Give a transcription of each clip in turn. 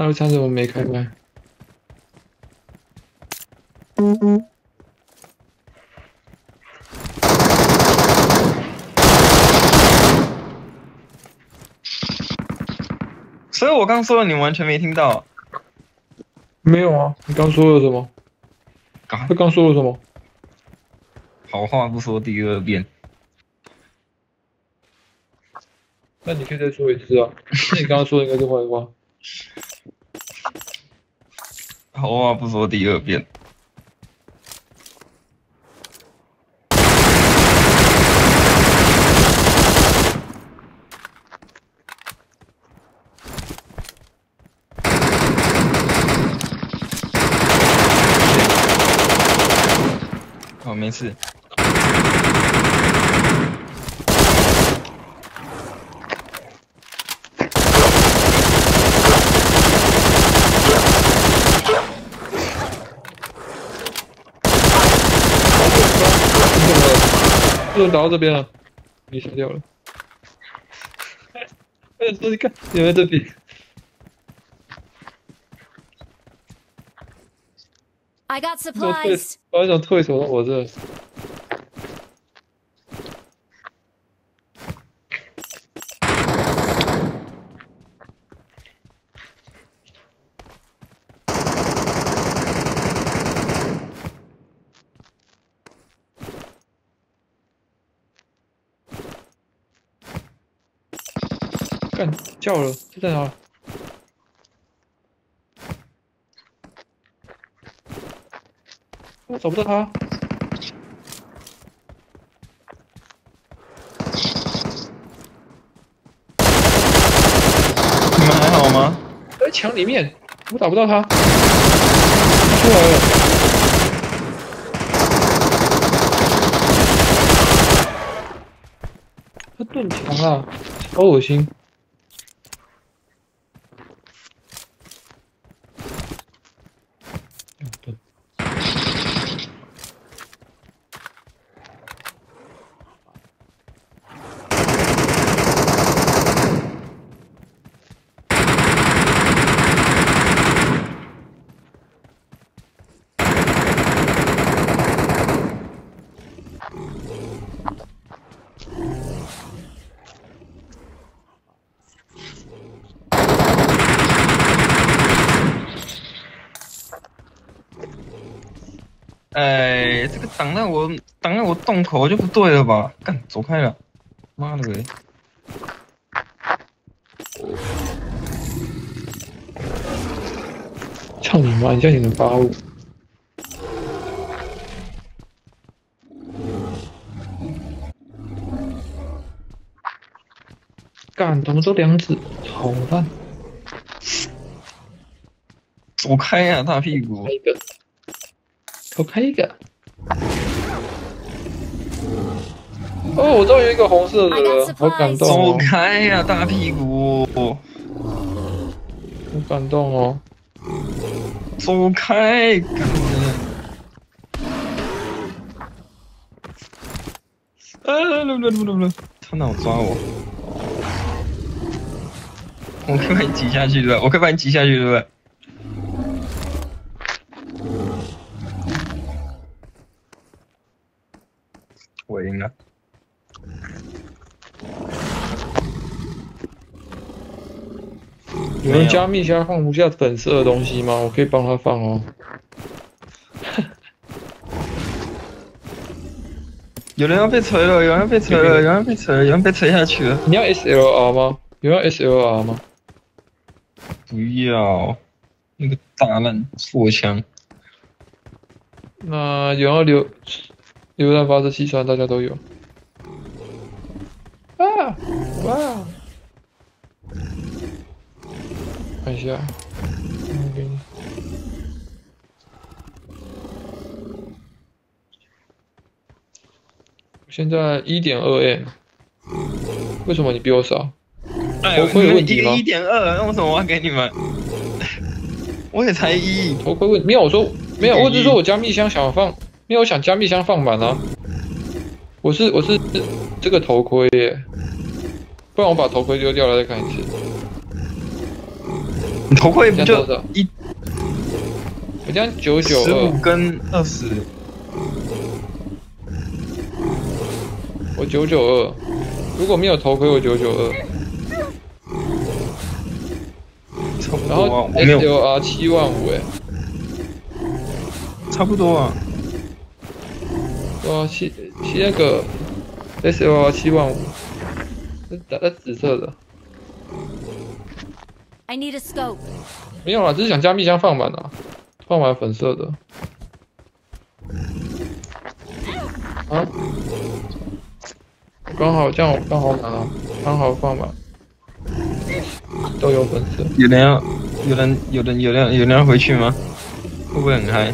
那个枪怎么没开麦？所以我刚说了你完全没听到。没有啊，你刚说了什么？刚他刚说了什么？好话不说第二遍，那你可以再说一次啊。那你刚刚说的应该是坏话。好话不说第二遍。哦，没事。你怎么了？不能打到这边了，你杀掉了。哎，说你看，你们这边。I got supplies.？我想退守到我这。干叫了，这在哪？我找不到他。你们还好吗？在墙里面，我找不到他。出来了。他盾墙啊，好恶心。哎，这个挡在我挡在我洞口就不对了吧？干，走开了！妈的喂！操你妈！你这样也能八五？干，怎么都两指，好烂！走开呀、大屁股！一个，我开一个。哦，我终于有一个红色的了，好感动走哦，开呀、大屁股！好感动哦。走开！干啊！不不不不不！他哪有抓我？我可以把你挤下去对吧？我可以把你挤下去对不对？我赢了。有人加密箱放不下粉色的东西吗？我可以帮他放哦。有人要被锤了，有人要被锤了，有人要被锤了，有人被锤下去了。你要 SLR 吗？有人要 SLR 吗？不要，那个大烂破枪。那有人要榴榴弹发射器，虽然大家都有。啊！哇！看一下，嗯给你。我现在一点二 M，为什么你比我少？哎头盔有问题吗一点二，那为什么我要给你们？我也才一。头盔问没有？我说没有，我只是说我加密箱想放，没有我想加密箱放满啊。我是我是这个头盔耶，不然我把头盔丢掉了再看一次。你头盔不就一我这样九九十五二，跟二十？我九九二，如果没有头盔，我九九二，差不然后多啊，我没有 SLR 七万五，哎，差不多啊。哇，七七那个 SLR 七万五，那那紫色的，I need a scope. 没有啦，只是想加密箱放满啊，放满粉色的。啊？刚好这样，刚好满了，刚好放满，都有粉色。有人要，有人，有人，有人，有人要回去吗？会不会很嗨？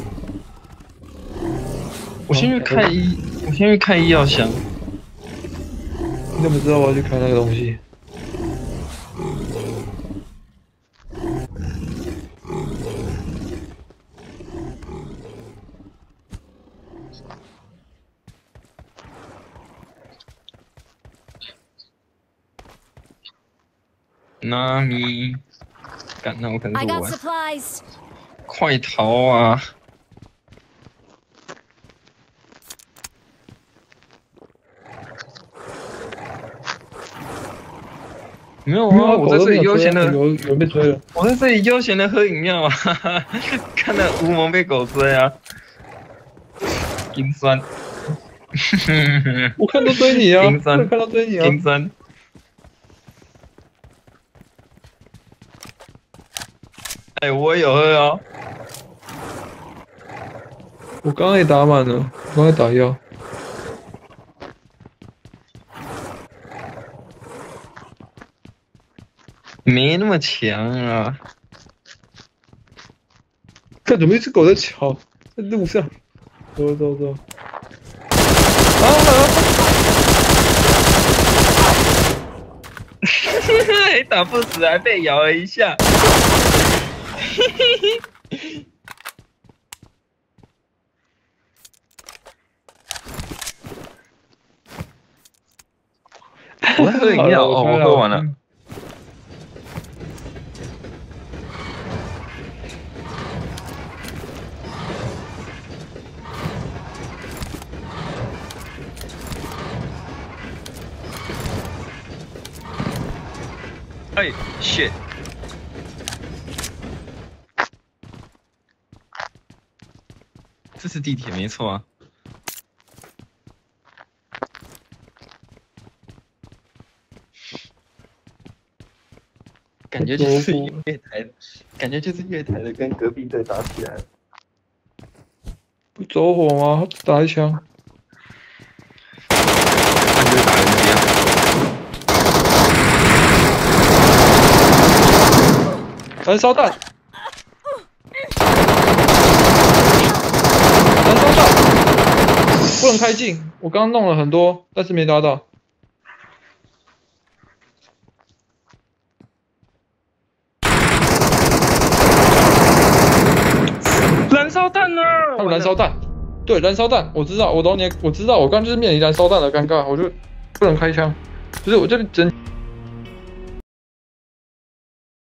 我先去看医，我先去看医药箱。你怎么知道我要去开那个东西？纳米，干，那我可能 I 是 got 我，supplies. 快逃啊！没有啊，我在这里悠闲的，有有被追了。我在这里悠闲的喝饮料啊，看到吴萌被狗追啊，阴酸，我看到追你啊！金山我看到追你啊！心酸。哎，我有喝哦，我刚刚也打满了，我刚才打药。没那么强啊。看，怎么一只狗在桥，在路上？走走走。啊！还 打不死，还被咬了一下。我在喝饮料哦，我喝完了。哎，shit！这是地铁没错啊。感觉就是月台，感觉就是月台的跟隔壁队打起来了。不走火吗？打一枪。那就是打人机啊。燃烧弹！燃烧弹！不能开镜，我刚刚弄了很多，但是没打到。燃烧弹呢？还有燃烧弹，对，燃烧弹，我知道，我懂你，我知道，我刚刚就是面临燃烧弹的尴尬，我就不能开枪，不是我这边整